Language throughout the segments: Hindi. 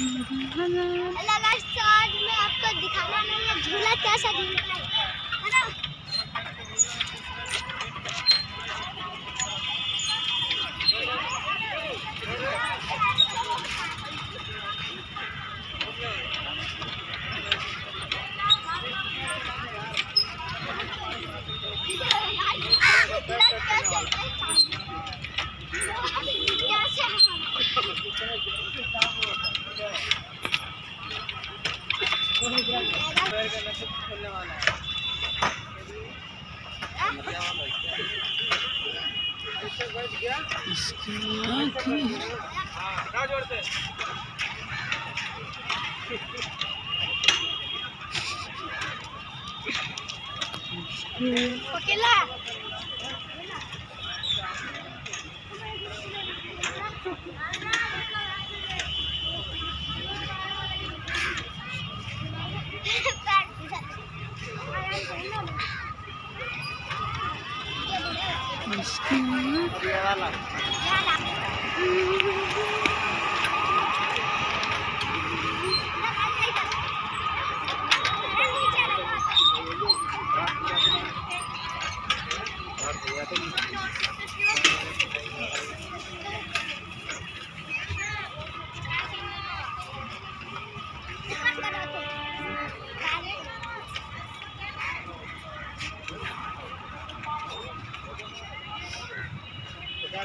गाइस तो आज मैं आपको दिखाना नहीं है झूला कैसा झूलता है ना झूला कैसे कैसे इसकी आँखें। अकेला इसकी आँखें इसकी 是的，别来了，别来了。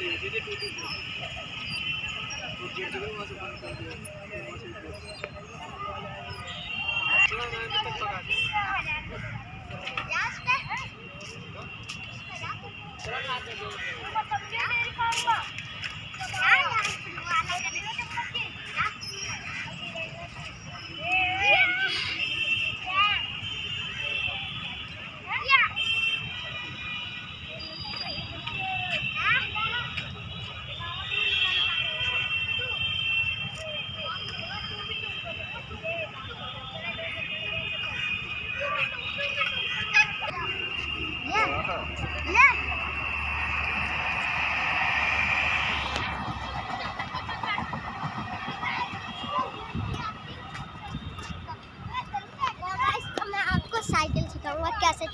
Yeah. Yeah. गाइस तो मैं आपको साइकिल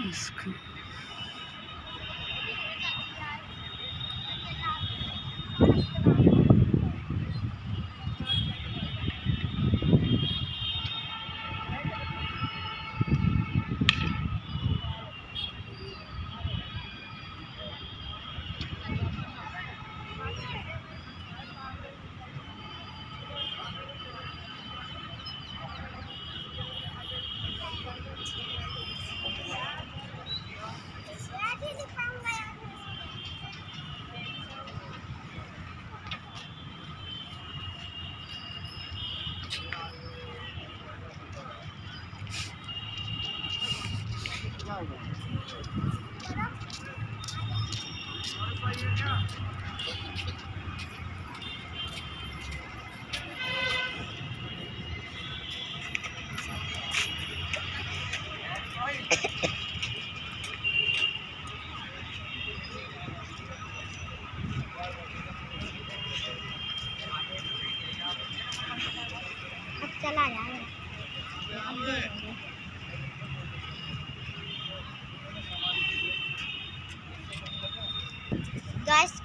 कैसे चलना चला रहा है